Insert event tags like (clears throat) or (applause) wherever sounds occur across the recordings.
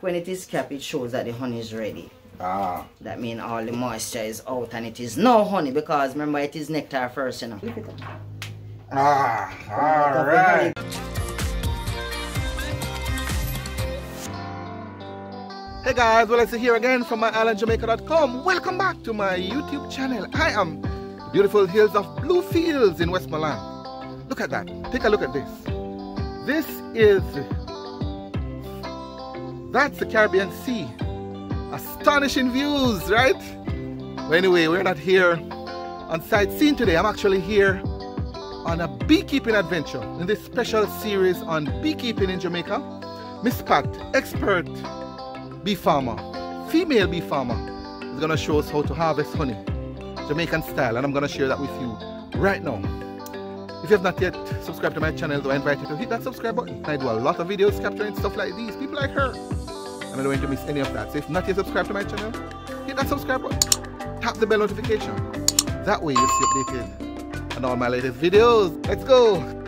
When it is capped, it shows that the honey is ready. Ah. That means all the moisture is out and it is no honey because remember it is nectar first, you know. Ah, all right. Hey guys, well, it's here again from myislandjamaica.com. Welcome back to my YouTube channel. I am beautiful hills of Bluefields in West Westmoreland. Look at that. Take a look at this. This is that's the Caribbean Sea. Astonishing views, right? Well, anyway, we're not here on sightseeing today. I'm actually here on a beekeeping adventure in this special series on beekeeping in Jamaica. Miss Pat, expert bee farmer, female bee farmer, is gonna show us how to harvest honey, Jamaican style, and I'm gonna share that with you right now. If you have not yet subscribed to my channel, though, I invite you to hit that subscribe button. I do a lot of videos capturing stuff like these, people like her. And I don't want to miss any of that. So if not yet subscribed to my channel, hit that subscribe button. Tap the bell notification. That way you'll see updated on all my latest videos. Let's go!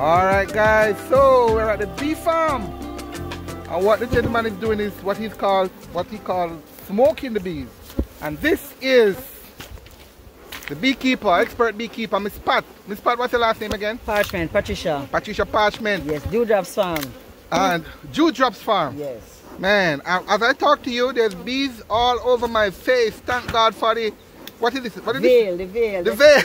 All right, guys. So we're at the bee farm, and what the gentleman is doing is what he's called, what he calls smoking the bees. And this is the beekeeper, expert beekeeper, Miss Pat. Miss Pat, what's your last name again? Parchment, Patricia. Patricia Parchment Yes, Dewdrops Farm. and Dewdrops Farm. Yes. Man, as I talk to you, there's bees all over my face. Thank God for the, what is this? What is this? Veil, the veil. The veil.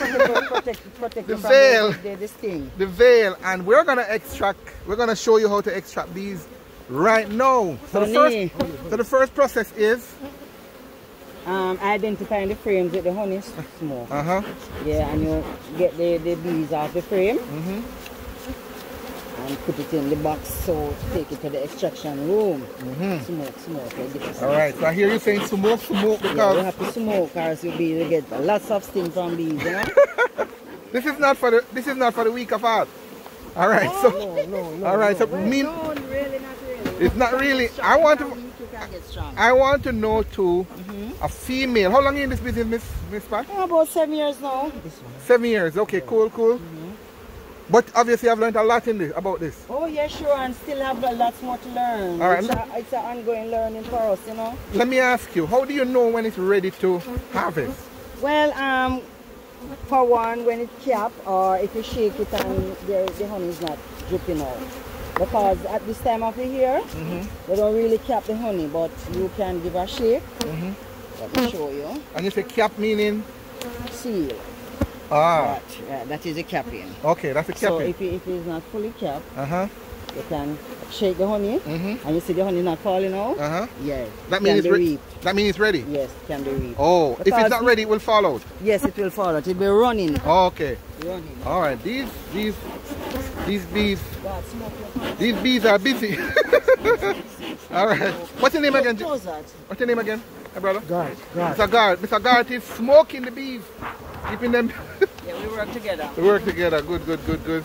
protect, protect The veil. The, the, this thing. the veil and we're gonna extract we're gonna show you how to extract these right now so the first so the first process is Um, identifying the frames with the honey smoke. uh-huh Yeah, and you get the, the bees off the frame mm-hmm. And put it in the box so take it to the extraction room. Mm-hmm. Smoke, smoke. like all right so i hear you saying smoke smoke Yeah, you have to smoke or else you'll, be, you'll get lots of steam from bees, you know? (laughs) this is not for the this is not for the weak of art (laughs) all right so no, no, no. all right so mean no, really, not really. it's not really i want to You can get strong. i want to know to Mhm. a female how long you in this business miss miss pat Oh, about seven years now. Seven years okay cool cool but obviously i've learned a lot in this about this Oh, yeah, sure, and still have lots more to learn. All right, It's, a, it's an ongoing learning for us, you know? let me ask you how do you know when it's ready to harvest Well, um, for one, when it cap or if you shake it and the, the honey is not dripping out. Because at this time of the year, Mhm. they don't really cap the honey, but you can give a shake. Mhm. Let me show you. And you say cap meaning? Seal. Ah, That, yeah, that is a capping. okay, that's a So if it, if it is not fully capped, Uh-huh. you can shake the honey Mm-hmm. and you see the honey not falling out. Uh-huh. Yeah. That means it's ready. that means it's ready. Yes, can be reaped. Oh, if it's not ready, it will fall out. Yes, it will fall out. It will be running. Oh, okay. Running. All right. These these these bees God, smoke your honey. these bees are busy. (laughs) All right. What's your name again? Close. What's your name again, my brother? God, God. Mr. Garth. Mr. Garth is smoking the bees, keeping them Yeah, we work together. (laughs) to work together. Good, good, good, good.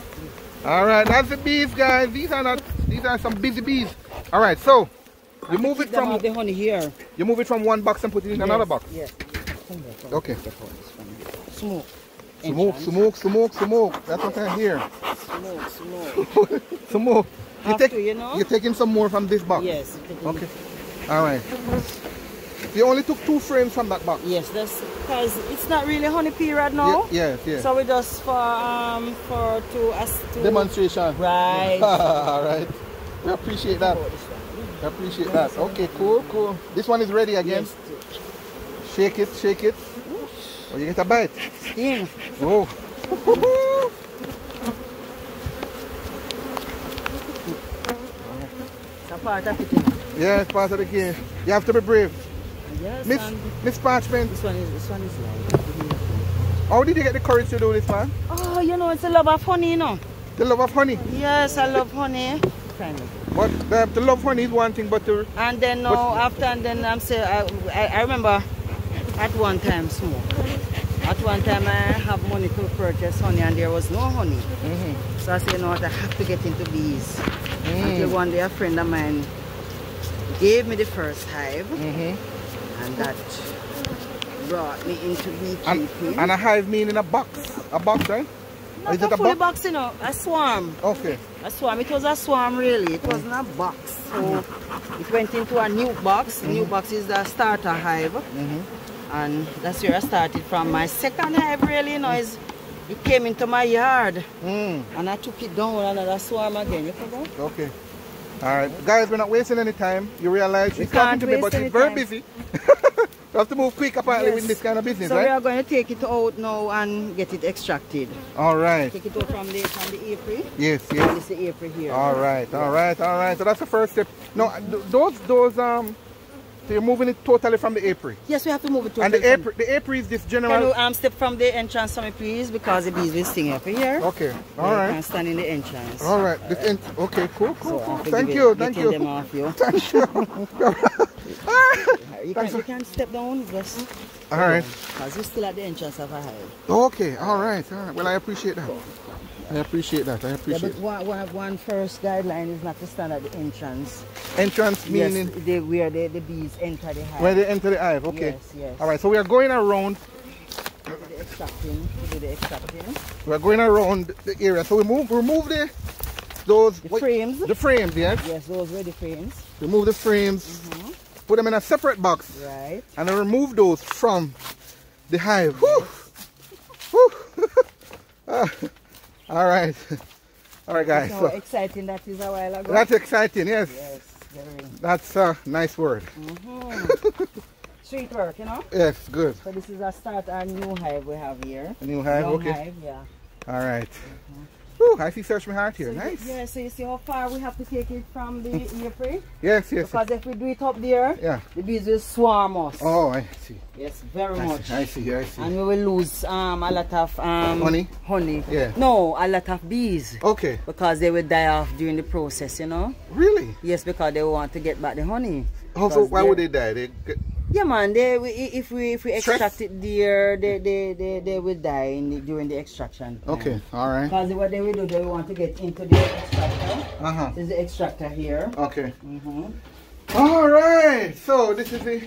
All right. That's the bees, guys. These are not. These are some busy bees. All right. So you move it from the honey here. you move it from one box and put it in another box. Yes. Okay. Smoke. Smoke, smoke, smoke, smoke. That's what I hear. Smoke, smoke. (laughs) Smoke. You Have take, you know? you're taking some more from this box. Yes. Okay. All right. You only took two frames from that box. Yes, that's because it's not really honey period now. Yeah, yes, yes. So we just for um for to us to Demonstration. Right. (laughs) All right. We appreciate that. We appreciate that. Okay, cool, cool. This one is ready again. Yes. Shake it, shake it. Oh, you get a bite. Sting. Oh. It's a part of it. yeah, it's part of the game. You have to be brave. Yes. Miss Miss Parchment, this one is this one is how did you get the courage to do this, man? Oh, you know, it's a love of honey, you know. The love of honey. Yes, I love honey. Kind of. But the, the love honey is one thing, but the, And then now after and then I'm say I, I, I remember at one time smoke. At one time I have money to purchase honey and there was no honey. Mm-hmm. So I said, you know what, I have to get into bees. Until Mm. one day a friend of mine gave me the first hive Mm-hmm. And that brought me into And, beekeeping. and a hive mean in a box. A box, right? Not is a a fully box? box, you know, a swarm. Okay. A swarm. It was a swarm really. It wasn't a box. So it went into a new box. The new box is the starter hive. Mm-hmm. And that's where I started from. My second hive really, you know, is it came into my yard. Mm. And I took it down with another swarm again. You forgot? Okay. All right, guys, we're not wasting any time. You realize she's talking to me, but she's very time. busy. (laughs) we have to move quick apparently Yes. with this kind of business, So we are going to take it out now and get it extracted. All right. Take it out from the from the apron. Yes, And yes. this is the apron here. All right, all right, all right. So that's the first step. No, those, those, um, so you're moving it totally from the apron. Yes, we have to move it to And the apron, the apron is this Can you general. um, step from the entrance for me, please? Because the bees will sting up here. Okay, all You right. can stand in the entrance. All right. This ent- okay, cool, cool, So cool. Thank you, it- thank you. them off you. Thank you. (laughs) (laughs) You can, you can step down, just all right. because you're still at the entrance of a hive. Okay, all right, all right. Well, I appreciate that. I appreciate that. I Yeah, appreciate but one, one, one first guideline is not to stand at the entrance. Entrance meaning Yes, they, where the, the bees enter the hive. when they enter the hive. Okay. Yes, yes. All right. So we are going around. The extracting. The extracting. We are going around the area. So we move. Remove the those The what- frames. The frames, yes. Yes, those were the frames. Remove the frames. Mm-hmm. Put them in a separate box, Right. and then remove those from the hive. Whew. Whew. (laughs) Ah, all right. (laughs) All right, guys. So So exciting that is a while ago. that's exciting. Yes. yes, very. That's a nice word. (laughs) Mhm. Sweet work, you know. Yes. Good. So this is a start our new hive we have here. A new hive. Young Okay. hive, yeah. All right. Whew, I see search my heart here. So you- Nice. Yeah, so you see how far we have to take it from the apron? Yes. Yes. Because if we do it up there, Yeah. the bees will swarm us. Oh, I see. Yes, very I much. see. I see. I see. And we will lose um, a lot of um, Honey? Honey. Yeah. No, a lot of bees. Okay. Because they will die off during the process, you know? Really? Yes, because they want to get back the honey. Oh, so why would they die? They get, Yeah, man. They we, if we if we Stress? extract it there, they they they, they will die in the, during the extraction. time. okay. All right. Because what they will do, they want to get into the extractor. Uh huh. This is the extractor here. Okay. Mm-hmm. All right. So this is the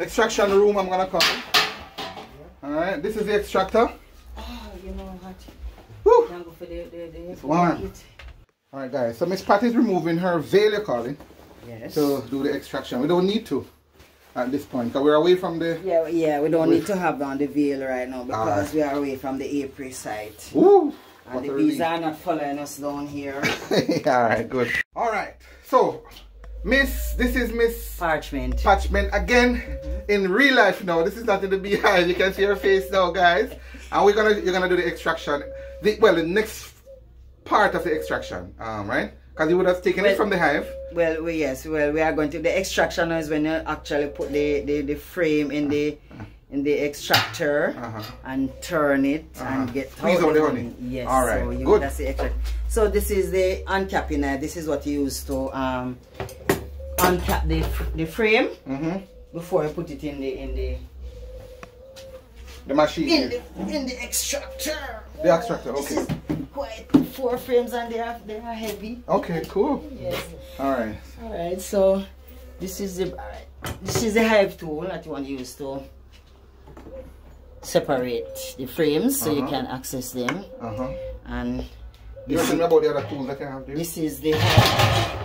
extraction room. I'm gonna call. it. All right. This is the extractor. Oh, you know what? Whew. Can go for the the, the It's warm. All right, guys. So Miss Pat is removing her veil, you call it, Yes. to do the extraction. We don't need to at this point because we're away from the. yeah, yeah, we don't need to have on the veil right now because Alright. we are away from the apiary site. Ooh. And the bees are not following us down here. (laughs) All right. Good. All right. So, Miss, this is Miss Parchment. parchment again in real life now. This is not in the beehive. You can see her face now, guys. And we're gonna you're gonna do the extraction. The, well, the next part of the extraction, um, right? Because you would have taken it from the hive. Well, we, yes, well, we are going to the extraction is when you actually put the, the, the frame in the in the extractor Uh-huh. and turn it Uh-huh. and get Squeeze out the honey. Yes, All right, so you, good. that's the extract. So this is the uncapping. Uh, this is what you use to um uncap the the frame Mm-hmm. before you put it in the in the The machine. in the in the extractor. The extractor, okay. Quite four frames and they are they are heavy. Okay, cool. Yes. All right. All right, so this is the this is the hive tool that you want to use to separate the frames so you Uh-huh. can access them. Uh huh. And You this, tell me about the other tools that you have there. this is the hive,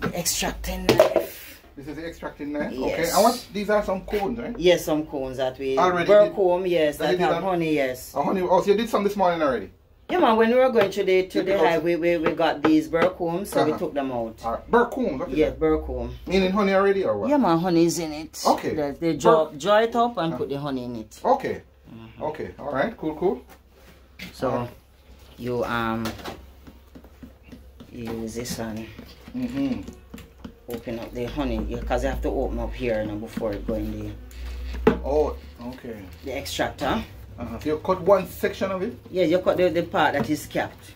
the extracting knife. This is the extracting knife. Okay. Yes. I want these are some cones, right? Yes, some cones that we Already burr did- comb. Yes, that that have that? honey. Yes. Oh, honey. Oh, so you did some this morning already. Yeah, man. When we were going to the to You the took out hive, we, we, we got these burr combs, so we Uh-huh. took them out. All right. Burr combs. What is Yes, that? burr comb. Meaning honey already or what? Yeah, man, honey's in it. Okay. They, they draw, draw it up and put the honey in it. Okay. Mm-hmm. Okay. All right. Cool. Cool. So Alright. you um use this one, Mm-hmm. Open up the honey because you have to open up here now before it go in the Oh. Okay. the extractor. Uh-huh. So you cut one section of it. Yeah, you cut the, the part that is capped.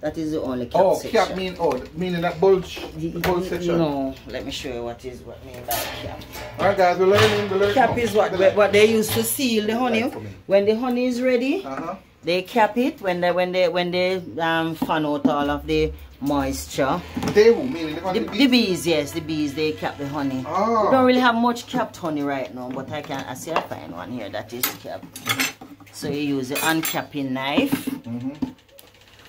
That is the only cap oh, section. cap mean oh, meaning that bulge, Y- bulge section. No, let me show you what is what mean by cap. All right, guys, we're learning. Learning. Cap is what what they use to seal the honey. Right for me. When the honey is ready, Uh huh. They cap it. When they when they when they um fan out all of the moisture. They will meaning the The, honey the bees, yes, the bees they cap the honey. Ah. We don't really have much capped honey right now, but I can I see I find one here that is capped. So you use the uncapping knife Mhm.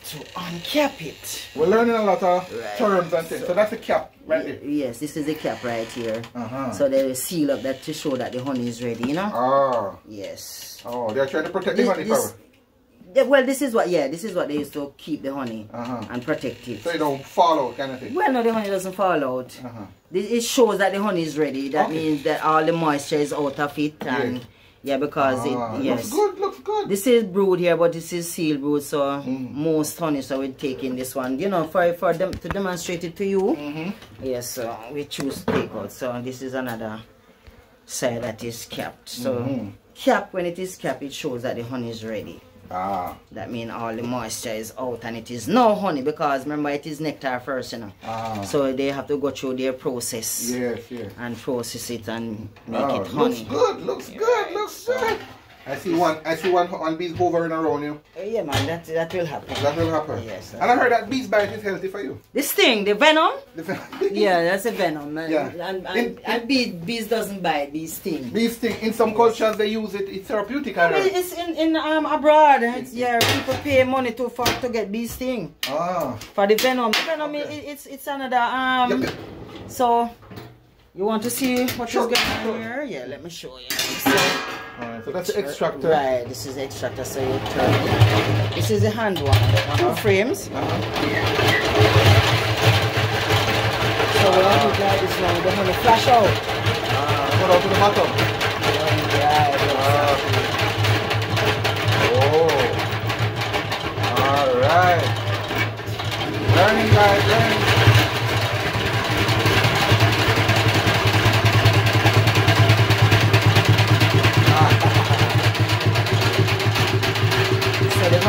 to uncap it. We're learning a lot of Right. terms and things. So that's a cap right there. Yes, this is the cap right here. Uh-huh. So they will seal up that to show that the honey is ready, you know? Ah. Yes. Oh, they're trying to protect the honey this- power. Yeah, well, this is what, yeah, this is what they used to keep the honey Uh-huh. and protect it. So you don't fall out kind of thing. Well, no, the honey doesn't fall out. Uh-huh. This- It shows that the honey is ready. That Okay. means that all the moisture is out of it, and yeah, because Ah, it yes. Looks good, looks good. This is brood here, but this is sealed brood, so Mm. most honey, so we're taking this one, you know, for for them to demonstrate it to you. Mhm. Yes, so we choose to take out. So this is another side that is capped. So Mhm. capped, when it is capped, it shows that the honey is ready. Ah. That means all the moisture is out and it is no honey because remember it is nectar first, you know. Ah. So they have to go through their process Yes, yes. and process it and make Oh, it looks honey. good, looks good, looks good. I see one, I see one, one bee hovering around you. Uh, yeah, man, that that will happen. That will happen. Yes. And I heard that bees bite is healthy for you. This thing, the venom. The- (laughs) Yeah, that's a venom. And, Yeah. and, and, In- and bees, bees doesn't bite, bees sting. Bees thing, in some cultures they use it, it's therapeutic. I mean, it's in, in um abroad. It's, yeah, people pay money to for to get bee sting Ah. for the venom. The venom, Okay. it, it's it's another um. Yep. So, you want to see what is Sure. going on here? Yeah, let me show you. So that's the extractor. Right, this is the extractor. So you turn it. This is the hand one. Two frames. Uh-huh. So we want to like this one. The honey flash out. Ah, go down to the bottom. Right. Oh. Alright. Learning guys, learning.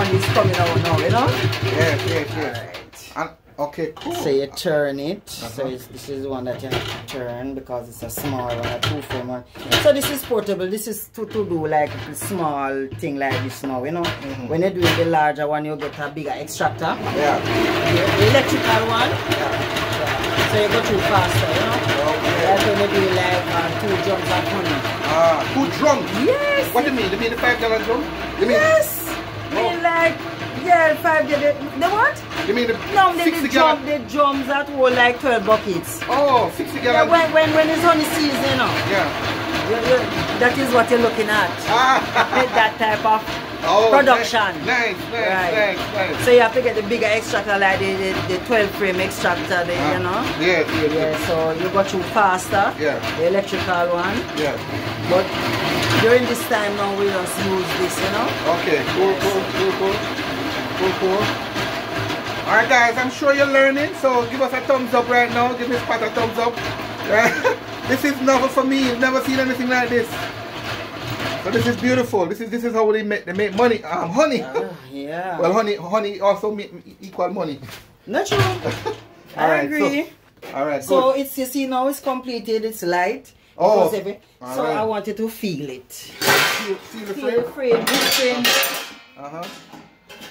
So the honey is coming out now, you know? Yes, yes, yes. Alright. And, okay, cool. So you turn it. So Uh-huh. it's, this is the one that you have to turn because it's a small one, a two frame one. So this is portable. This is to, to do like a small thing like this now, you know. Mm-hmm. When you're doing the larger one, you get a bigger extractor. Yeah. The, the electrical one. Yeah. So you go through faster, you know. Okay. Like when you do like uh, two drums of honey. Ah, who drums? Yes. What do you mean? Do you mean the five gallon drum? You mean? Yes. Yeah, five the, the, the what? You mean the No, the, 60 the, gallon? drum, the drums that were like 12 buckets. Oh, 60 Yeah, gallon. when, when, when it's honey season, you know, Yeah. you, you, that is what you're looking at. (laughs) Ah. that type of oh, production. Nice, nice, nice, Right. nice, nice. So you have to get the bigger extractor like the, the, the 12 frame extractor, the, you know. Yeah, Yeah, yes. so you go through faster. Yeah. The electrical one. Yeah. But during this time now we just use this, you know. Okay, cool, cool, cool, cool. Cool, cool. Alright guys, I'm sure you're learning, so give us a thumbs up right now. Give this part a thumbs up. (laughs) this is novel for me. I've never seen anything like this. So this is beautiful. This is this is how they make they make money. Um honey. Ah, yeah. Well honey honey also make equal money. Not true. (laughs) I Alright, so- agree. Alright, So good. it's you see now it's completed. It's light. Oh, every- so alright. I wanted to feel it. See, see the Feel the frame? frame. This frame.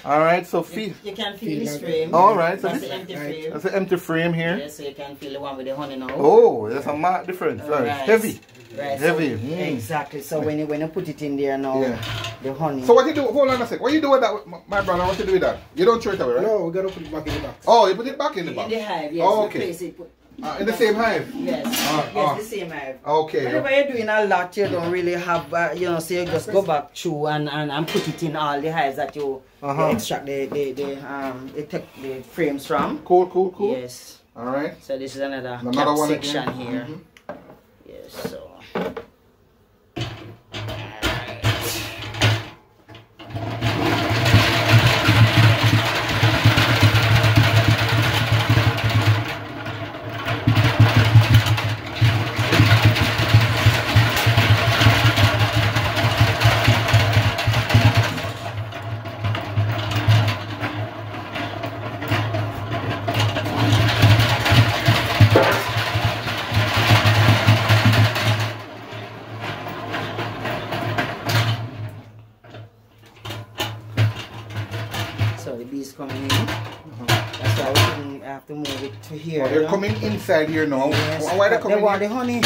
Uh-huh. Alright, so feel You, you can feel this frame. Alright, so That's this the empty frame. that's an empty frame here. Yeah, so you can feel the one with the honey now. Oh, there's a marked difference. Right. Right. Heavy. Right, Heavy. So, Mm. Exactly. So when you when you put it in there now, Yeah. the honey. So what you do? Hold on a sec. What you do with that, my- my brother? What you do with that? You don't throw it away, right? No, we gotta put it back in the box. Oh, you put it back in the box. in the hive, yes. Oh, you okay. Place it, put- Uh, in the same hive. Yes. Ah, yes, ah. the same hive. Okay. Whenever you're doing a lot, you don't really have, uh, you know, so you just go back through and, and, and put it in all the hives that you, Uh-huh. you extract the, the, the, um, the, tech, the frames from. Cool, cool, cool. Yes. All right. So this is another, Another one section again. here. Mhm. Yes, so. So inside here now. Yes. Why they They coming want in? the honey.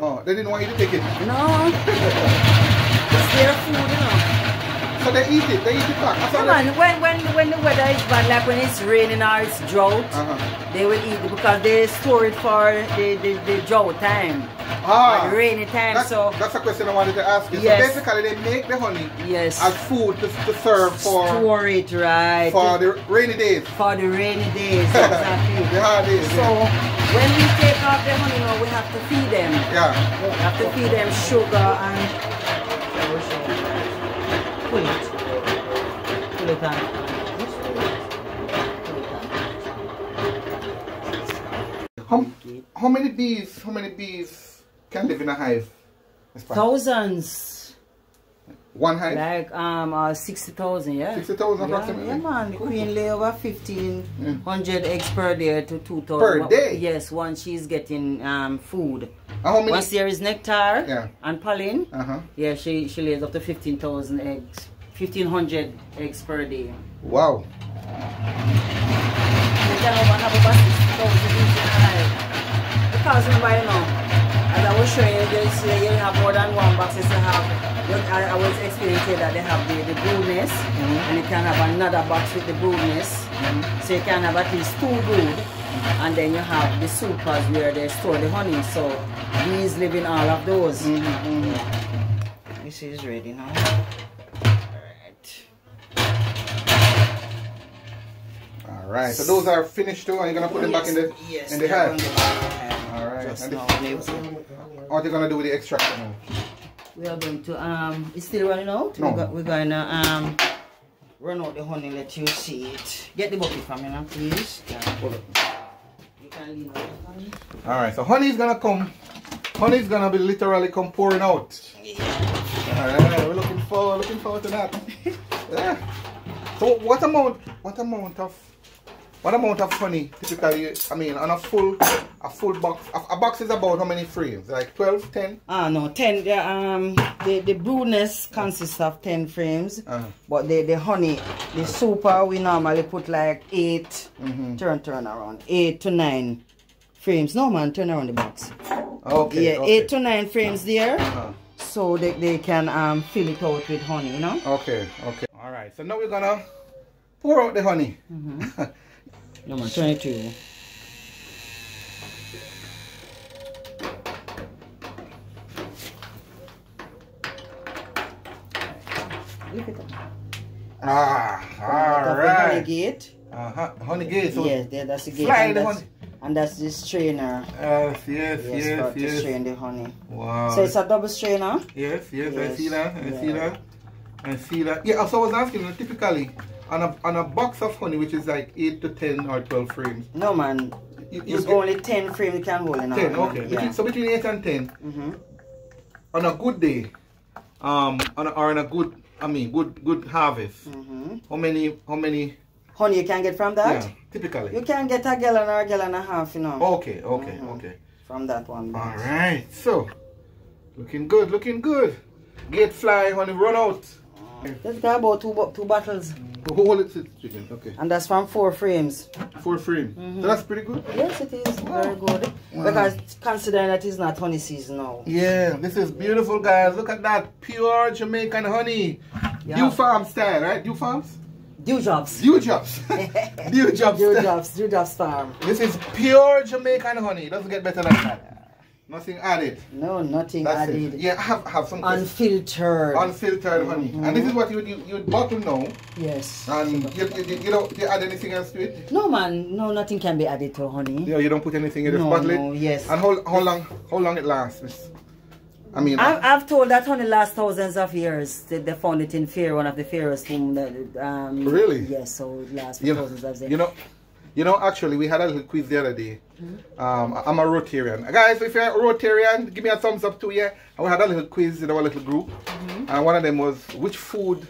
Oh, they didn't want you to take it. No. it's their food, you know. So they eat it. They eat it back. Come on, when, when, when the weather is bad, like when it's raining or it's drought, Uh-huh. they will eat it because they store it for the, the, the drought time. Ah, or the rainy time, that's, so that's a question I wanted to ask you. Yes. So basically, they make the honey yes. as food to, to serve for store it right. for the rainy days, for the rainy days, (laughs) exactly. the hard days. So when we take off the honey, now we have to feed them. yeah. We have to feed them sugar and pull it. Pull it on. How, how many bees? How many bees can live in a hive? Thousands. One hive. Like um uh, 60,000, yeah. 60,000 Yeah, approximately? yeah, man. The queen lay over 1,500 eggs per day to 2,000. Per day? Yes, once she's getting um, food. And how many? Once there is nectar Yeah. and pollen, Uh huh. yeah, she, she lays up to 15,000 eggs. 1,500 eggs per day. Wow. You can over have about 60,000 eggs in a hive. Because remember, you know, as I was showing you, you see you have more than one box. You still have, I, I was explaining that they have the, the brood nest, mm-hmm. and you can have another box with the brood nest. Mm-hmm. So you can have at least two brood, mm-hmm. and then you have the supers where they store the honey. So bees live in all of those. This is ready now. All right. So those are finished too, and you're gonna put them back in the yes, in the they're hive. going to the hive. All right. Just now, they- What are you gonna do with the extract now? We are going to um it's still running out. No. We're, gonna um run out the honey, let you see it. Get the bucket from me now, please. Yeah. You can leave honey. All right. So honey is gonna come. Honey is gonna be literally come pouring out. Yeah. All right. We're looking forward. Looking forward to that. (laughs) yeah. So what amount? What amount of? What amount of honey typically? I mean, on a full, a full box. A, a box is about how many frames? Like 12, 10? Ah no, ten the um the, the nest consists of ten frames. Uh-huh. But the, the honey, the super we normally put like 8 Mhm. turn turn around. Eight to nine frames. No man, turn around the box. Okay. yeah, okay. eight to nine frames there. Uh-huh. So they, they can um fill it out with honey, you know? Okay, okay. All right, so now we're gonna pour out the honey. No man, (laughs) turn it to you. Lift it up. ah, Out all of the honey right. gate. Uh-huh. Honey gate. So yes, there, that's the gate. Fly and, the that's, honey. and that's the strainer. Yes, yes, Yes, yes, for to strain the honey. Wow. So it's a double strainer. yes, yes, I Yes, see that. I see yeah. that. I see that. Yeah, so I was asking, uh, typically, on a on a box of honey, which is like eight to ten or twelve frames, No man, you, you it's get only 10 frames you can hold in ten. all, Okay. Yeah. so between eight and ten, hmm on a good day, um, on a, or on a good, I mean, good good harvest, hmm how many how many? Honey you can get from that? Yeah, typically. You can get a gallon or a gallon and a half, you know, Okay, okay, Mhm. okay. from that one. All right, so looking good, looking good. Gate fly, honey, run out. Just got about two, two bottles. Hold it, chicken. Okay, And that's from four frames. four frame. Mhm. So that's pretty good. Yes, it is. Very good. Wow. Because considering that it's not honey season now. Yeah, this is beautiful, guys. Look at that pure Jamaican honey, Yeah. Dew Farm style, right? Dew Farms, Dew drops. (laughs) Dew Jobs, Dew Jobs. Dew drops. Dew drops farm. This is pure Jamaican honey. It doesn't get better than that. Nothing added. No, nothing That's added. it. Yeah, have have some Unfiltered. unfiltered honey, and this is what you you, you bottle now. yes. And you, you, you don't you add anything else to it? No man, no, nothing can be added to honey. Yeah, you don't put anything in the No, bottle. no, it? yes. And how, how long how long it lasts? miss? I mean, I've, I've told that honey last thousands of years. They, they found it in fear, one of the fairest um, Really? Yes, so it lasts for you know, thousands of years. you know, you know. Actually, we had a little quiz the other day. Mm-hmm. Um, I'm a Rotarian, guys. If you're a Rotarian, give me a thumbs up too. Yeah, and we had a little quiz in our little group, Mm-hmm. and one of them was which food,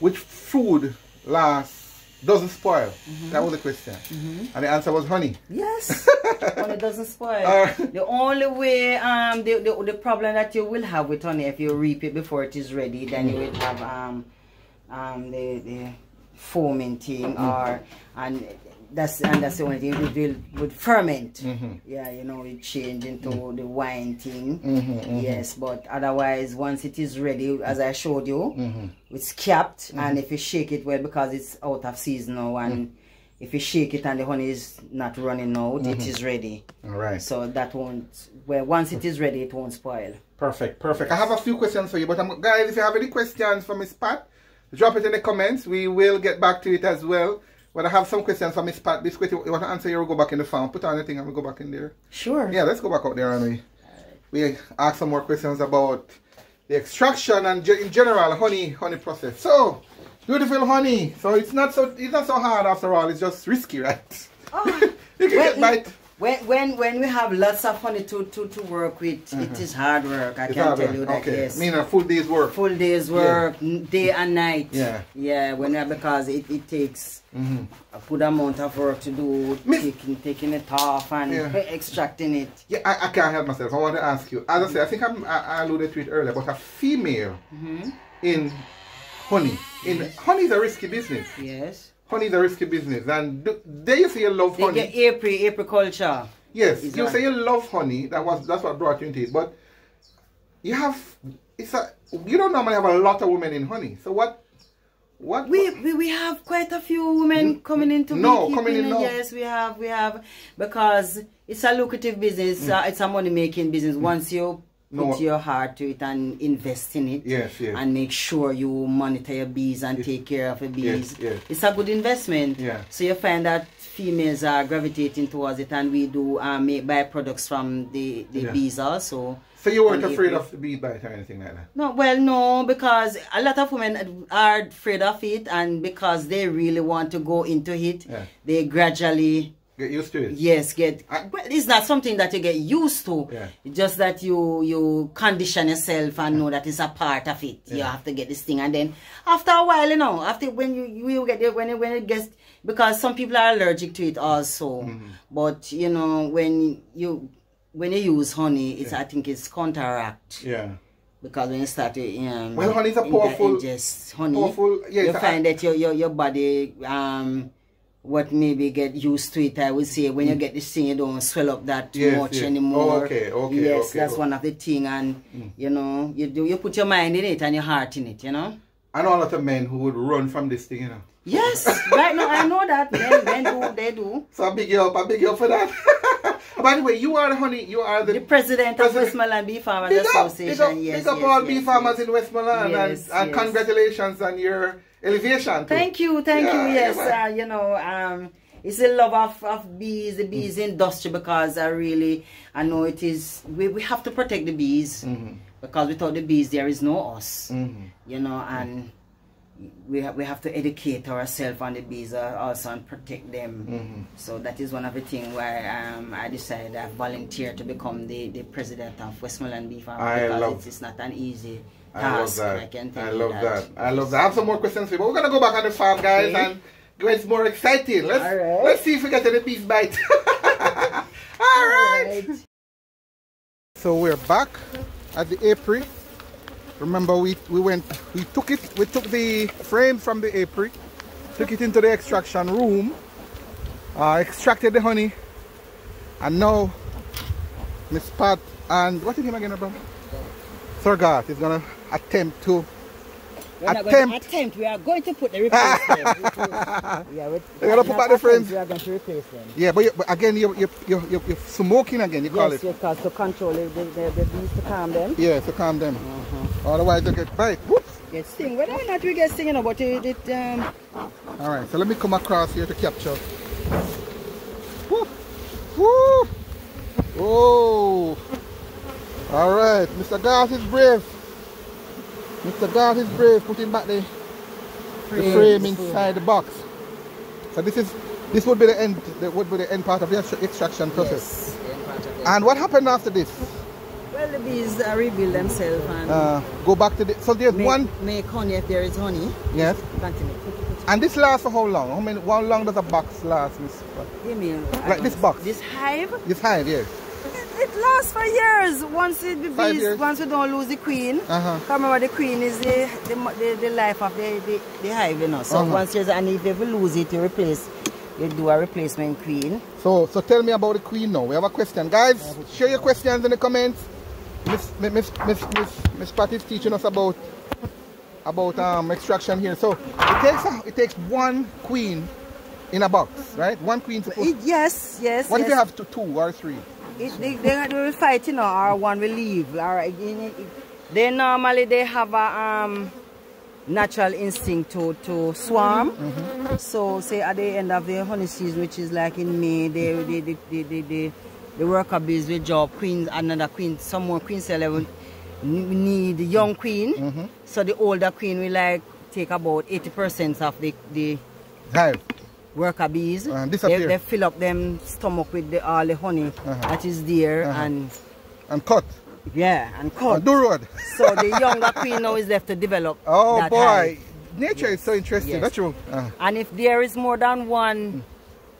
which food lasts doesn't spoil. Mm-hmm. That was the question, and the answer was honey. Yes, (laughs) honey doesn't spoil. Uh, the only way, um, the, the the problem that you will have with honey, if you reap it before it is ready, then you will have um, um, the the foaming thing Mm. or and that's and that's the only thing it will would ferment. Mm-hmm. Yeah, you know, it change into the wine thing. Mm-hmm, Yes, but otherwise once it is ready, as I showed you, Mm-hmm. it's capped and if you shake it well because it's out of season now and if you shake it and the honey is not running out, it is ready. All right. So that won't well once it is ready it won't spoil. Perfect, perfect. I have a few questions for you, but um, guys, if you have any questions for Miss Pat, drop it in the comments. We will get back to it as well. But I have some questions for Miss Pat. This question you want to answer, you will go back in the farm. Put on the thing and we go back in there. Sure. Yeah, let's go back out there and we, we ask some more questions about the extraction and ge- in general honey honey process. So, beautiful honey. So it's not so it's not so hard after all. It's just risky, right? Oh, (laughs) you can well, get bite. When, when when we have lots of honey to, to, to work with, it is hard work. I It's can tell work. you that. Okay, Yes. mean a full day's work. Full days work, n- day and night. Yeah. Yeah. When because it, it takes Mhm. a good amount of work to do, Miss- taking taking it off and Yeah. extracting it. Yeah, I, I can't help myself. I want to ask you. As I said, I think I'm, I, I alluded to it earlier, but a female Mm-hmm. in honey. In honey is a risky business. Yes. Honey is a risky business, and do, they you say you love They honey. April apiculture. Yes, you say you love honey. That was that's what brought you into it. But you have it's a you don't normally have a lot of women in honey. So what what We, we we have quite a few women coming into No, coming in now. Yes, we have we have because it's a lucrative business. Uh, it's a money making business. Once you put Mm. Your heart to it and invest in it, Yes, yes. and make sure you monitor your bees and take care of your bees, yes. it's a good investment. Yeah. So you find that females are gravitating towards it, and we do um, make byproducts from the the Yeah. bees also. so you weren't afraid of the bee bite or anything like that? No, well, no, because a lot of women are afraid of it, and because they really want to go into it, Yeah. they gradually, Get used to it. yes, get. I- well, it's not something that you get used to. Yeah. Just that you you condition yourself and know that it's a part of it. You have to get this thing, and then after a while, you know, after when you you get it when it when it gets because some people are allergic to it also, Mm-hmm. but you know when you when you use honey, it's I think it's counteract Yeah. because when you start to um, Well, honey is a powerful- ingest honey, powerful- yeah, you a- find that your your your body um what maybe get used to it. I would say when you get this thing, you don't swell up that too Mm. Yes, much yes. anymore. Oh, okay, okay, Yes, okay, that's okay. one of the thing, and you know you do you put your mind in it and your heart in it. You know. I know a lot of men who would run from this thing, you know. Yes, right now I know that men, men do they do. So I big you up, I big you up for that. (laughs) By the way, you are the honey, you are the, The president, President- of Westmoreland Bee Farmers Big up, Association. big up, yes, big up yes, all yes, bee farmers in Westmoreland and, and congratulations on your elevation. Too. Thank you, thank Yeah, you. Yes, yeah, uh, you know, um, it's the love of, of bees, the bees Mm. industry, because I really, I know it is. We, we have to protect the bees Mm-hmm. because without the bees, there is no us. Mhm. You know, and we have, we have to educate ourselves on the bees uh, also and protect them. Mm-hmm. So that is one of the things why um, I decided I volunteered to become the, the president of Westmoreland Bee Farm I because love- it's, it's not an easy I love task. that. I can tell I you love that. that. I love that. I have some more questions for you, but we're gonna go back on the farm, guys, Okay. and it's more exciting. Let's All right. let's see if we get any bees bite. (laughs) All right. Right. So we're back at the apiary. Remember we we went we took it we took the frame from the apiary, took it into the extraction room, uh, extracted the honey, and now Miss Pat and what's his name again, bro? Sir Garth is gonna attempt to Attempt. to attempt. We are going to put the replacement. (laughs) yeah, we, You're gonna put back the frames? We are going to replace them. yeah, but, you, but again you you you you you're smoking again. You call Yes, it. because to control the, the, the, the bees to calm them. Yeah, to calm them. Uh-huh. Otherwise they get bite. Whoops. Get sting. Whether or not we get sting, you know, but it, it um, All right, so let me come across here to capture. Woo! Woo! Oh! All right, Mr. Garth is brave. Mr. Garth is brave, putting back the, the frame inside the box. So this is this would be the end. That would be the end part of the extraction process. yes. the end part of it. And what happened after this? well, the bees uh, rebuild themselves and Uh, go back to the. So there's make, one. make honey if there is honey. Yes. Continue. And this lasts for how long? How many? How long does a box last, Miss? Give me Like this box? This hive, This hive, yes. It lasts for years. Once it bees, once we don't lose the queen. Uh-huh. Come remember the queen is the the, the, the life of the, the, the hive, you know. So Uh-huh. once there's and if you ever lose it, you replace you do a replacement queen. So, so tell me about the queen now. We have a question. Guys, share your questions in the comments. Miss Miss Miss Miss, Miss, Miss Pat is teaching us about about um, extraction here. So it takes a, it takes one queen in a box, right? One queen to put. Yes, yes. What yes. if you have two, two or three? It, they, they, will fight, you know, or one will leave. Or it, it- they normally they have a um, natural instinct to, to swarm. Mm-hmm. So say at the end of the honey season, which is like in May, they they they they, they, they the worker bees will job queen another queen, some more queen cell will n- need young queen. Mm-hmm. So the older queen will like take about 80% of the, the Hive. Worker bees. Uh, they, they fill up them stomach with the, all the honey that is there Uh-huh. and And cut. yeah and And cut. do road. so the younger queen now is left to develop. (laughs) Oh boy. hive. Nature is so interesting. Yes. That's true. Uh, And if there is more than one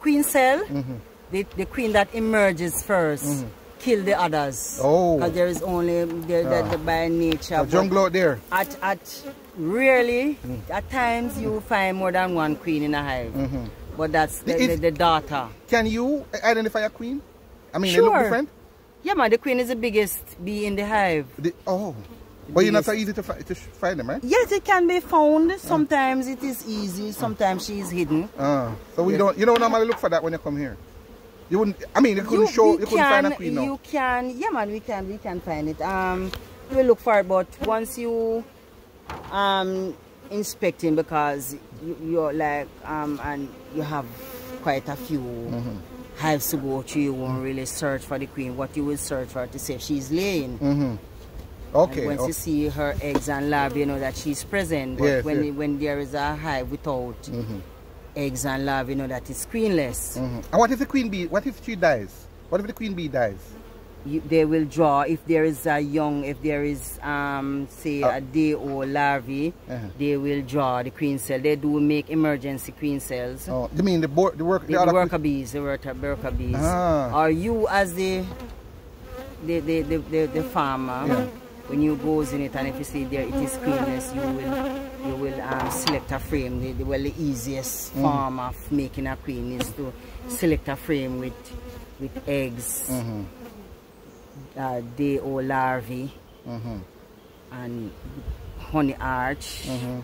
queen cell, Mm-hmm. the, the queen that emerges 1st kill the others. Oh. Because there is only there, there- Ah. by nature. a jungle out there. At at rarely, Mm. at times you find more than one queen in a hive. But that's the. It- the, the daughter. Can you identify a queen? I mean, they look Sure. different. Yeah, man, the queen is the biggest bee in the hive. The, oh, but you're not so easy to, fi- to find them, right? Yes, it can be found. Sometimes it is easy. Sometimes she is hidden. Uh, so we Yes. don't. You don't normally look for that when you come here. You wouldn't. I mean, you couldn't show. we You couldn't find a can- queen now. You can, yeah, man, we can, we can find it. Um, we look for it, but once you um inspecting because you, you're like um and you have quite a few Mm-hmm. hives to go to you won't really search for the queen. What you will search for to see if she's laying. Mm-hmm. And Okay. once okay. you see her eggs and larvae, you know that she's present. But Yes, when yes. when there is a hive without Mhm. Eggs and larvae, you know that is it's queenless. Mhm. And what if the queen bee? What if she dies? What if the queen bee dies? You, they will draw if there is a young, if there is um say Uh. a day old larvae, Uh-huh. they will draw the queen cell. They do make emergency queen cells. Oh, you mean the the work The, the worker bees, the worker, worker bees. Ah. Or you as the the the, the, the, the farmer, Yeah. When you goes in it and if you see there it is queenless, you will you will um, select a frame. The, the, well, the easiest Mm-hmm. form of making a queen is to select a frame with with eggs, Mhm. uh, day old larvae, Mhm. and honey arch. Mhm.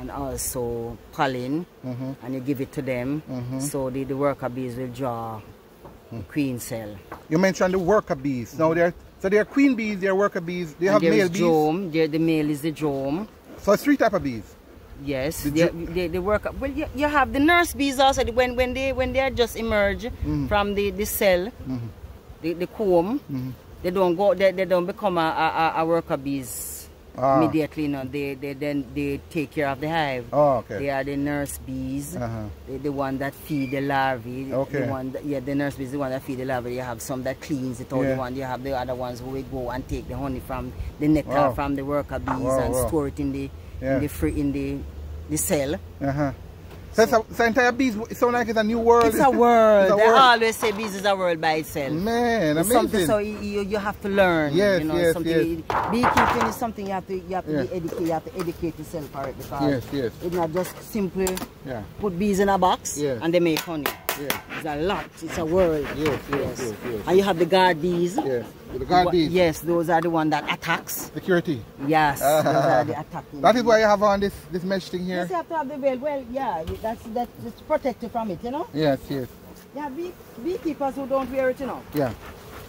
And also pollen, Mhm. and you give it to them, Mhm. so the, the worker bees will draw the queen cell. You mentioned the worker bees. Now they're so they're queen bees. They're worker bees. They And have male bees. drone. There, the male is the drone. So it's three type of bees. Yes, The they, they, they work. Well, you, you have the nurse bees also. When when they when they are just emerge Mm-hmm. from the, the cell, the, the comb, Mm-hmm. they don't go. They, they don't become a, a, a worker bees Ah. immediately. No, they they then they take care of the hive. Oh, okay. They are the nurse bees. Uh-huh. The, the one that feed the larvae. Okay. The one that, yeah, the nurse bees, the one that feed the larvae. You have some that cleans it out. Yeah. The one you have the other ones who will go and take the honey from the nectar Wow. from the worker bees Wow, and wow. store it in the Yeah. in the free in the the cell. Uh-huh. So, it's a, so entire bees. It sounds like it's a new world. It's a world. (laughs) It's a they world. always say bees is a world by itself. Man, It's something amazing. so you, you, you have to learn. Yes, you know, yes, something beekeeping is something you have to you have to Yeah. be educated. You have to educate yourself for it because Yes, yes. it's not just simply Yeah. put bees in a box Yeah. and they make honey. Yeah. It's a lot. It's a world. Yes, yes, yes, yes. And you have the guard bees. Yes. The guard Yes, those are the one that attacks. Security. Yes, those ah. are the attacking. That is why you have on this this mesh thing here. Yes, you have to have the veil. Well, yeah, that's that's it's protected from it, you know. Yes, yes. Yeah, bee, beekeepers who don't wear it, you know. Yeah.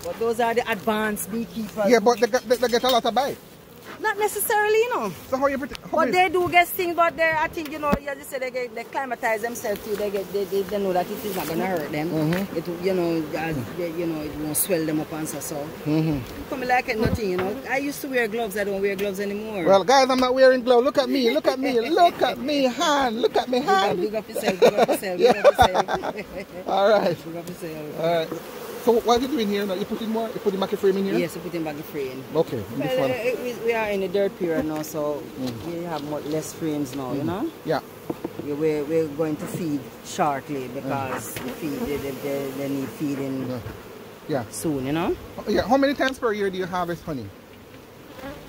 But those are the advanced beekeepers. Yeah, but they, get- they, they get a lot of bite. Not necessarily, you know. So how you protect? how But they do get things, but they, I think, you know, as you said, they, get, they climatize themselves too. They get, they, they, they know that it is not gonna hurt them. Mm-hmm. It, you know, as, they, you know, it won't swell them up and so. so. Mhm. Come like it, nothing, you know. I used to wear gloves. I don't wear gloves anymore. Well, guys, I'm not wearing gloves. Look at me. Look at me. (laughs) Look at me hand. Look at me big up, hand. big up yourself, big up yourself, big up (laughs) yourself. (laughs) All right. big up yourself. All right. So what are you doing here now? You putting more? You putting back frame in here? Yes, we put him back in frame. Okay. Well, uh, we, we are in the dirt period now, so mm. we have more, less frames now, you mm. know. Yeah. Yeah, we're, we're going to feed shortly because mm. the feed, they, they, they, they need feeding. Yeah. soon, you know. Oh, yeah. How many times per year do you harvest honey?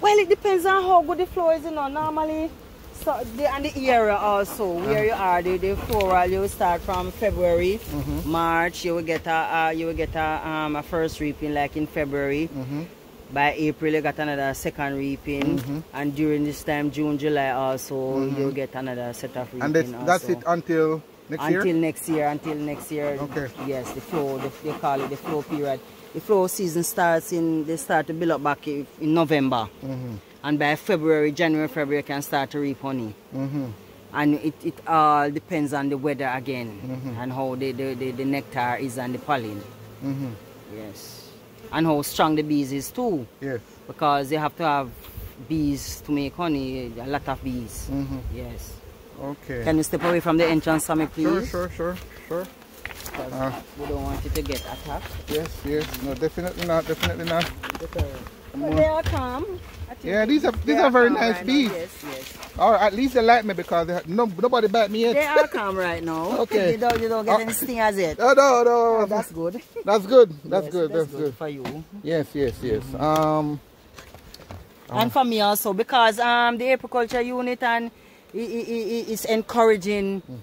Well, it depends on how good the flow is, you know. Normally, so the, and the area also where you are, the, the floral you will start from February, March. You will get a uh, you will get a um a first reaping like in February. Mm-hmm. By April, you got another second reaping, and during this time, June, July, also you'll get another set of reaping. And that's, that's it until next year. until year? next year until next year Okay. yes the flow the, they call it the flow period the flow season starts in they start to build up back in in november Mm-hmm. And by february january february you can start to reap honey Mm-hmm. and it, it all depends on the weather again Mm-hmm. and how the, the, the, the nectar is and the pollen Mm-hmm. yes and how strong the bees is too Yes. because they have to have bees to make honey a lot of bees Mm-hmm. yes Okay. can you step away from the entrance me please Sure, sure, sure, sure. Uh. we don't want you to get attacked. Yes, yes. No, definitely not. Definitely not. They are calm. Yeah, these are these are very nice right bees. Yes, yes. Or at least they like me because they, no, nobody bite me yet. They are calm right now. (laughs) Okay. You don't, you don't get Uh, any sting as it. Oh (laughs) no, no. Oh, (laughs) that's good. That's good. That's Yes, good. That's That's good. for you. Yes, yes, yes. Um. And for me also because um the apiculture unit and i- i- i- is encouraging Mm.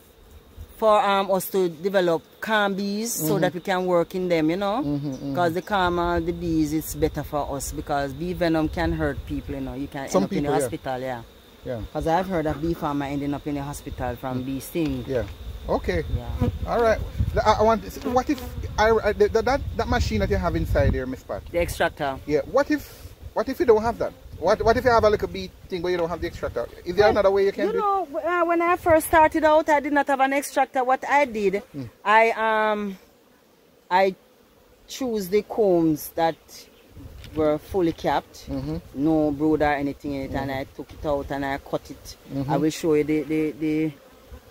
For um us to develop calm bees so Mm-hmm. that we can work in them, you know. Because the calmer the bees, it's better for us because bee venom can hurt people, you know. You can Some end up in the people, yeah. hospital, yeah. Yeah. Because I've heard of bee farmer ending up in the hospital from bee sting. Mm. Yeah. Okay. Yeah. All right. I, want. What if I, the- that that machine that you have inside there, Miss Pat? The extractor. Yeah. What if what if you don't have that? What what if you have a little bee thing but you don't have the extractor? Is there another way you can You do? it? know, uh, when I first started out, I did not have an extractor. What I did, Hmm. I um, I choose the combs that were fully capped, Mm-hmm. no brood or anything in it, and I took it out and I cut it. Mm-hmm. I will show you the the, the,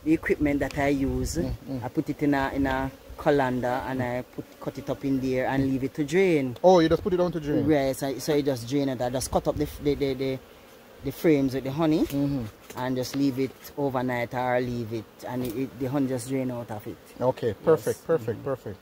the equipment that I use. Mm-hmm. I put it in a in a colander and I put cut it up in there and leave it to drain. Oh, you just put it on to drain. Right, so, so you just drain it. I just cut up the the, the, the, the frames with the honey Mm-hmm. and just leave it overnight or leave it and it, it- the honey just drain out of it. Okay, perfect, perfect, perfect.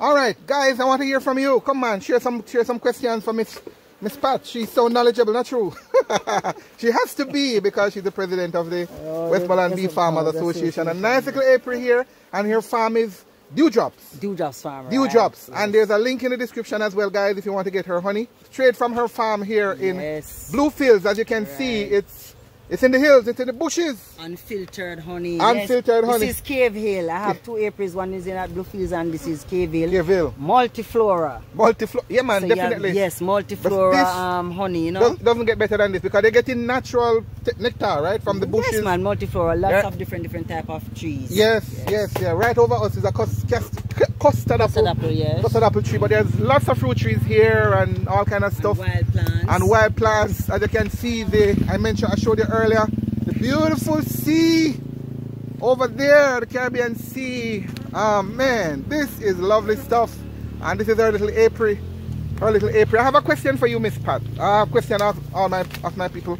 All right, guys, I want to hear from you. Come on, share some share some questions for Miss Miss Pat. She's so knowledgeable, not true? (laughs) she has to be because she's the president of the Oh, Westmoreland Bee Farmers course, Association. A association. nice little apiary here, and her farm is Dewdrops. Dewdrops farm. Dew right? drops, Yes. and there's a link in the description as well, guys. If you want to get her honey, straight from her farm here in Yes. Bluefields, as you can see, it's it's in the hills, it's in the bushes. Unfiltered honey. Unfiltered yes. honey. This is Cave Hill. I have two apiaries. One is in at Bluefields and this is Cave Hill. Cave Hill. Multiflora. Multiflora. yeah, man, So you have- definitely. yes, multiflora this- um, honey, you know. Does, doesn't get better than this because they're getting natural nectar, right, from the bushes. Yes, man, multiflora. Lots Yeah. of different different type of trees. Yes, yes, yeah. Right over us is a cus- cus- custard apple. Custard apple, yes. Custard apple tree, but there's lots of fruit trees here and all kind of And stuff. wild plants. And wild plants as you can see the I mentioned I showed you earlier the beautiful sea over there the Caribbean Sea. Oh man this is lovely stuff. And this is our little apiary our little apiary I have a question for you Miss Pat. Uh, question of all my of my people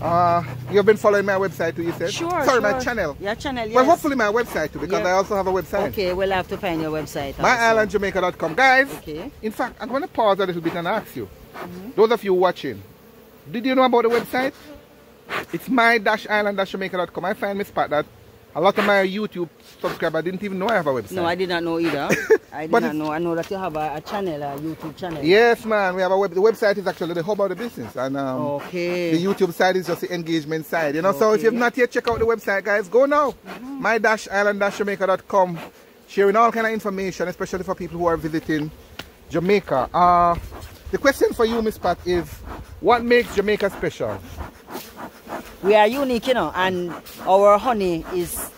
uh, you've been following my website too you said Sure. sorry my channel Your channel, yes. well hopefully my website too because Yeah. I also have a website Okay, we'll have to find your website. myislandjamaica.com guys Okay. in fact I'm going to pause a little bit and ask you Mm-hmm. those of you watching did you know about the website it's my-island-jamaica.com I find Miss Pat that a lot of my YouTube subscribers didn't even know I have a website No, I did not know either. (laughs) I did But not know. I know that you have a, a channel, a YouTube channel. yes man we have a web the website is actually the hub of the business and um, Okay. the YouTube side is just the engagement side you know so if you've not yet checked out the website guys go now my-island-jamaica.com sharing all kind of information especially for people who are visiting Jamaica uh, the question for you Miss Pat is what makes Jamaica special we are unique, you know, and our honey is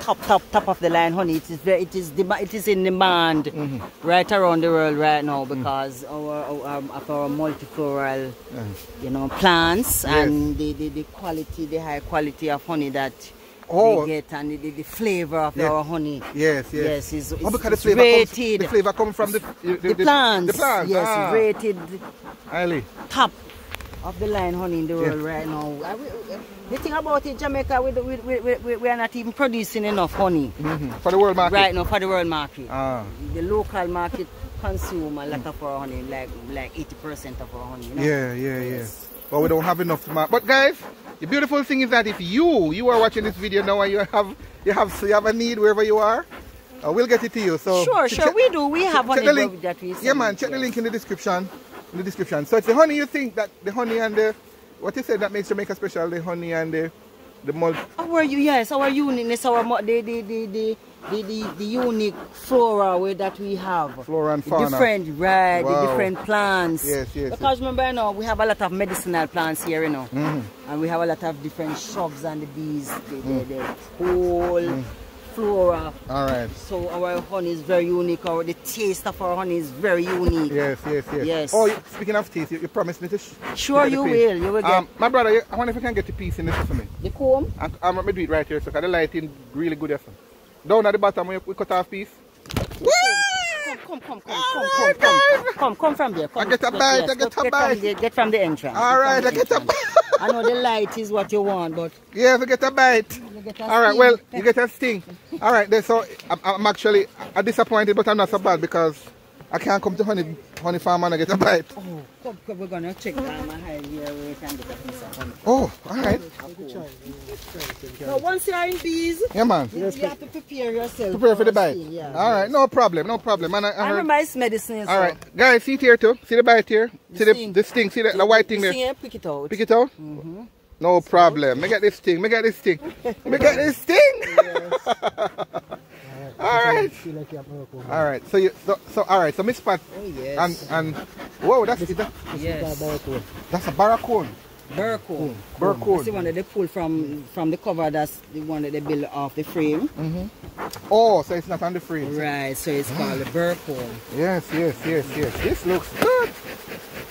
top, top, top of the line honey. It is very, it is, it is in demand Mm-hmm. right around the world right now Mm. because our, our um, of our multifloral, you know, plants Yes. and the, the, the quality, the high quality of honey that Oh. they get and the, the, the flavor of our honey. Yes, yes. Yes, it's, it's, oh, because it's the flavor comes, the flavor comes from the the, the plants, The plants. yes, ah, rated highly. top of the line honey in the Yeah. world right now. Uh, The thing about it, Jamaica, we, we, we, we, we are not even producing enough honey Mhm. For the world market. right now for the world market. Ah, The local market consume a lot of our honey, like like 80% of our honey. You know? Yeah, yeah, Yes. yeah. But we don't have enough to But guys, the beautiful thing is that if you you are watching this video now and you have you have you have a need wherever you are, uh, we'll get it to you. So Sure, sure, we do. We have honey that- we Yeah, man. Check the link in the description. In the description. So it's the honey you think that the honey and the what you said that makes Jamaica special. The honey and the the malt. Our yes, our uniqueness, our the the the the the, the, the unique flora way that we have. Flora and The fauna. Different, right? Wow. The different plants. Yes, yes, Because remember, you know, we have a lot of medicinal plants here, you know, Mhm. and we have a lot of different shrubs and the bees, the, Mm. the, the whole flora. All right. So our honey is very unique. Our the taste of our honey is very unique. Yes, yes, yes. Yes. Oh, speaking of teeth, you, you promised me to. Sure, to you will. You will get Um, my brother, you- I wonder if you can get the piece in this for me. the comb. I'm, I'm gonna do it right here, so 'cause the lighting really good. Yes. Down at the bottom, we, we cut off piece. Come, come, come, come, come, come, come, come, come from there. Come, I get a bite, yes, I get a get bite. From the, get from the entrance. All right, Get I get a entrance. I know the light is what you want, but Yeah, we get a bite. get a All right, sting. well, you get a sting. All right, then, so I'm, I'm actually I'm disappointed, but I'm not so bad because I can't come to honey honey farm and I get a bite. Oh, come, come, we're gonna check down my high here where we can get a piece of honey. Oh, all right. So once you are in bees, Yeah, man. you, you have to prepare yourself. Prepare for the bite. Yeah. All right, no problem, no problem. And I, I I heard- remember it's medicine. all right, guys, see it here too. See the bite here. See the sting. the sting. See the, the white thing there. Yeah, pick it out. Pick it out. Mm-hmm. No problem. Me get this thing. Me get this thing. Me get this thing. (laughs) (laughs) all right. All right. So you so, so all right. So Miss Pat Oh yes. and and whoa, that's is that, yes. that's a Burr comb. Burcomb. Burr comb. That's the one that they pull from from the cover. That's the one that they build off the frame. Mm -hmm. Oh, so it's not on the frame. Right. So it's called a Burr comb. Yes, yes, yes, yes. This looks good.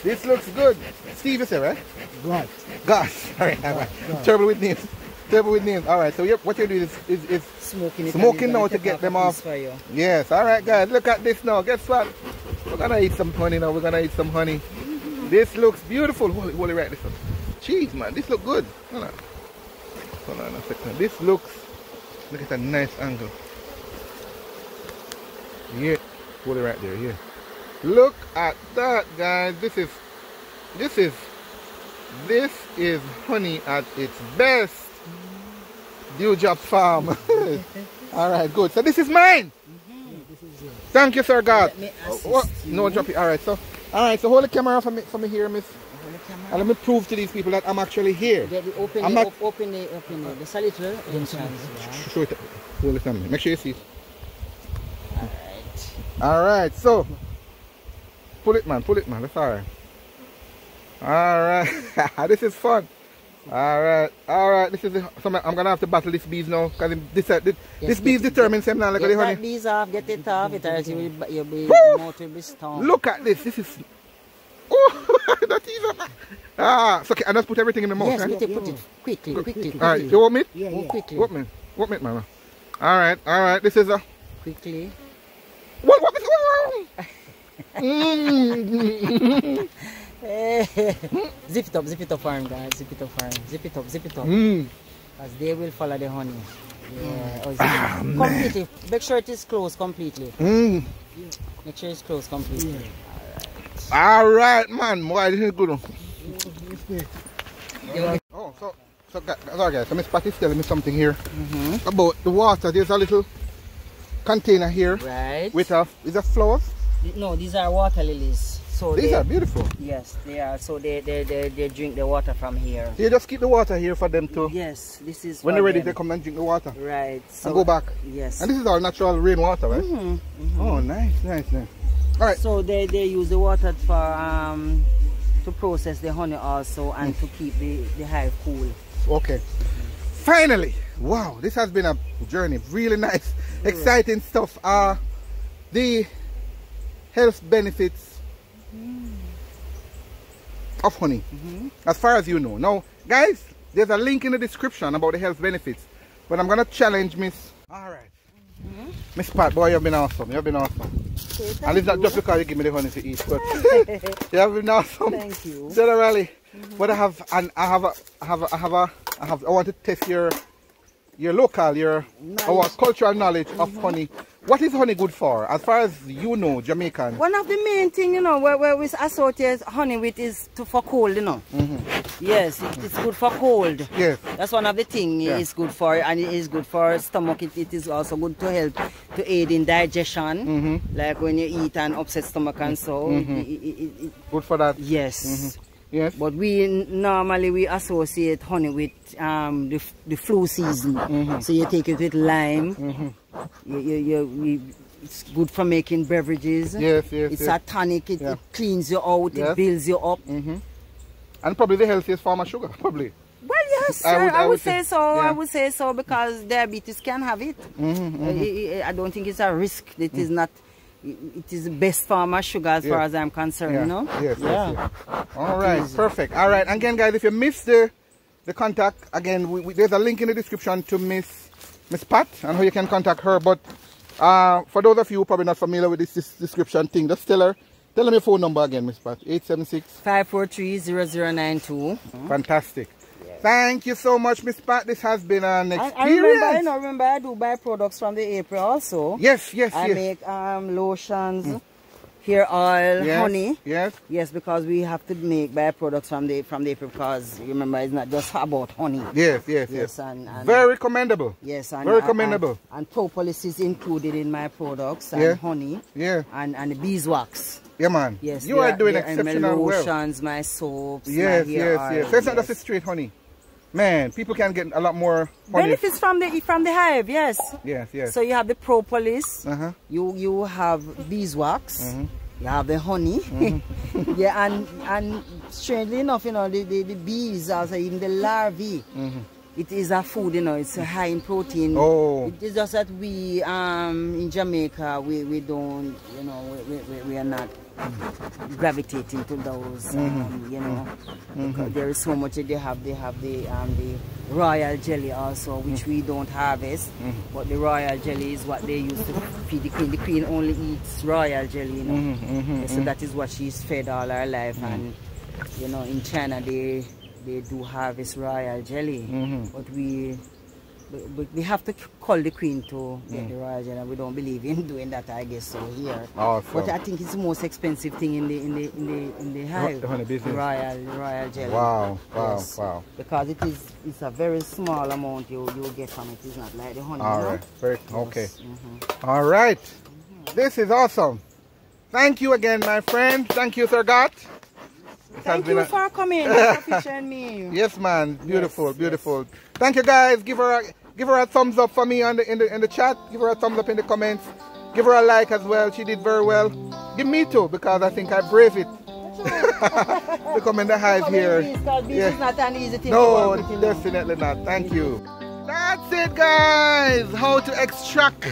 This looks good. Steve, you say right? Right. Gosh. All right. All right. Terrible with names. Terrible with names. All right. So what you do is is, is Smoking it. Smoking now to get them off. For you. Yes, all right, guys. Look at this now. Guess what? We're gonna eat some honey now. We're gonna eat some honey. This looks beautiful. Hold it, right this one. Jeez, man, this look good. Hold on. Hold on a second. This looks. Look at that nice angle. Yeah, hold it right there. Yeah. Look at that, guys. This is. This is. This is honey at its best. Dew Drop Farm. (laughs) All right, good. So this is mine. Thank you, sir God. Oh, you. No, drop it. All right, so, all right. So hold the camera for me, for me here, miss. Hold the camera. And let me prove to these people that I'm actually here. Get the open, I'm the, not- op- open the, open the, the little entrance. Yeah. Show it. Hold it on me. Make sure you see. it. Alright. All right. So, pull it, man. Pull it, man. That's all right. All right. (laughs) this is fun. All right. All right. This is. The, so I'm gonna have to battle this bees now, cause this uh, this, Yes, this bees get- determines him now. Like Get the honey. bees off, get it off, it else you will, you'll be, be stung. Look at this. This is. Oh, (laughs) that is. A, ah, so okay. I just put everything in the mouth. Yes, right? we take, put it quickly, quickly, quickly. All right. You want me? Yeah, yeah. quickly, What me? What me, man? All right. All right. This is a. quickly. What? What? what (laughs) mm, (laughs) (laughs) zip it up, zip it up for him, guys. Zip it up for him. Zip it up, zip it up. mm. As they will follow the honey. Yeah. Oh, it. (clears throat) completely. Make sure it is closed completely. Mm. Make sure it's closed completely. All right, man. Boy, this is good. Oh, so, so, guys, sorry guys. So Miss Patty's telling me something here Mm-hmm. about the water. There's a little container here Right. with a. Is that flowers? no, these are water lilies. So These they, are beautiful. Yes, they are. So they, they, they, they drink the water from here. You just keep the water here for them to. Yes, this is When they're ready, them. they come and drink the water Right. So and go back. Yes. And this is our natural rainwater, right? Mhm. Oh, nice, nice, nice. All right. So they, they use the water for um to process the honey also and to keep the, the hive cool. Okay. Finally, wow, this has been a journey. Really nice, exciting stuff. Uh, the health benefits Mm. of honey, mm-hmm. as far as you know. Now, guys, there's a link in the description about the health benefits. But I'm gonna challenge Miss. All right. Mm-hmm. Miss Pat, boy, you've been awesome. You've been awesome. and it's not just because you give me the honey to eat, but (laughs) you have been awesome. Thank you. Generally, mm-hmm. but I have and I have a, I have a, I have a, I have I want to test your your local your our Knowledge. cultural knowledge of honey what is honey good for? As far as you know, Jamaican. One of the main thing, you know, where, where we associate honey with is to for cold, you know. Mm-hmm. Yes, it, it's good for cold. Yes. That's one of the things Yeah. it's good for, and it is good for stomach. It, it is also good to help to aid in digestion, Mm-hmm. like when you eat an upset stomach and so. it- it- it- Good for that. yes. Yes. But we normally we associate honey with um, the, the flu season. Mm-hmm. So you take it with lime. You, you, you, we- it's good for making beverages. Yes, yes, It's yes. a tonic. It, Yeah. it cleans you out. Yes. It builds you up. Mm-hmm. And probably the healthiest form of sugar, (laughs) probably. Well, yes, (laughs) I I would- would, I would say say- so. yeah. I would say so because diabetes can have it. Mm-hmm, mm-hmm. I- I, I don't think it's a risk. It is mm. not. It is the best form of sugar as Mm. Yeah. far as I'm concerned. Yeah. You know. Yes, yes, yeah. yes. All right, perfect. All right, again, guys, if you missed the the contact, again, we, we, there's a link in the description to Miss Miss Pat and how you can contact her. But uh, for those of you who probably not familiar with this, this description thing, just tell her, tell them your phone number again, Miss Pat. Eight seven six. Five four three zero zero nine two. Fantastic. Thank you so much, Miss Pat. This has been an experience. I remember, I know, remember I do buy products from the apiary also. Yes, yes, I yes. make um, lotions, hair oil, yes, honey. Yes. Yes, because we have to make byproducts from the from the apiary because remember it's not just about honey. Yes, yes, yes. Yes, and, and Very commendable. yes, and, very commendable. And, and propolis is included in my products and Yeah. honey Yeah, and and the beeswax. yeah, man. Yes, you they are doing my exceptional well. lotions, my soaps, Yes, my yes, yes. So it's not just straight honey. Man, people can get a lot more. Benefits from the from the hive, yes. Yes, yes. So you have the propolis, uh-huh. you you have beeswax, Mm-hmm. you have the honey, (laughs) yeah, and and strangely enough, you know, the, the, the bees also even the larvae. It is a food, you know. It's high in protein. Mm-hmm. Oh. It is just that we um in Jamaica we, we don't, you know, we, we, we are not gravitating to those, Mm-hmm. um, you know, because there is so much that they have. They have the um, the royal jelly also, which we don't harvest. Mm-hmm. But the royal jelly is what they use to feed the queen. The queen only eats royal jelly, you know. Mm-hmm, Yeah, so that is what she's fed all her life. And you know, in China they they do harvest royal jelly, Mm-hmm. but we. we- we- have to call the queen to get Mm. the royal jelly. We don't believe in doing that, I guess. So here, Awesome. but I think it's the most expensive thing in the in the in the in the hive. the. Royal royal jelly. Wow, wow, Yes. wow. Because it is it's a very small amount you you get from it. It's not like the honey. All know? Very, okay. Yes, mhm. All right. This is awesome. Thank you again, my friend. Thank you, Sir Garth. Has Thank you a- for coming. And me. (laughs) Yes, man. Beautiful, Yes, beautiful. Thank you, guys. Give her a, give her a thumbs up for me on the, in the in the chat. Give her a thumbs up in the comments. Give her a like as well. She did very well. Give me too because I think I brave it. (laughs) to come in the hive here. Because this Yeah. is not an easy thing No, work with, you know. definitely not. Thank you. That's it, guys. How to extract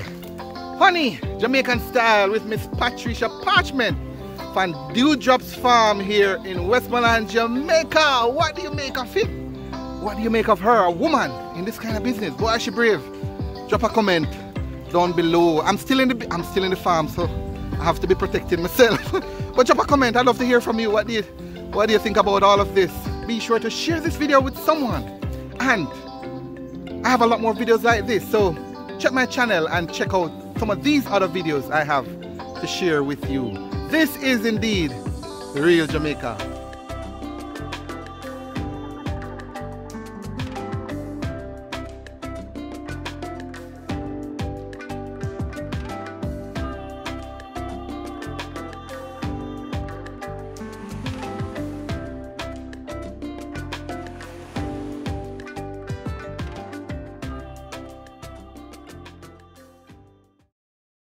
honey, Jamaican style, with Miss Patricia Parchment from Dewdrops Farm here in Westmoreland, Jamaica. What do you make of it? What do you make of her, a woman in this kind of business? Boy, is she brave. Drop a comment down below. I'm still in the I'm still in the farm, so I have to be protecting myself. (laughs) but drop a comment. I'd love to hear from you. What do you what do you think about all of this? Be sure to share this video with someone. And I have a lot more videos like this, so check my channel and check out some of these other videos I have to share with you. This is indeed the real Jamaica.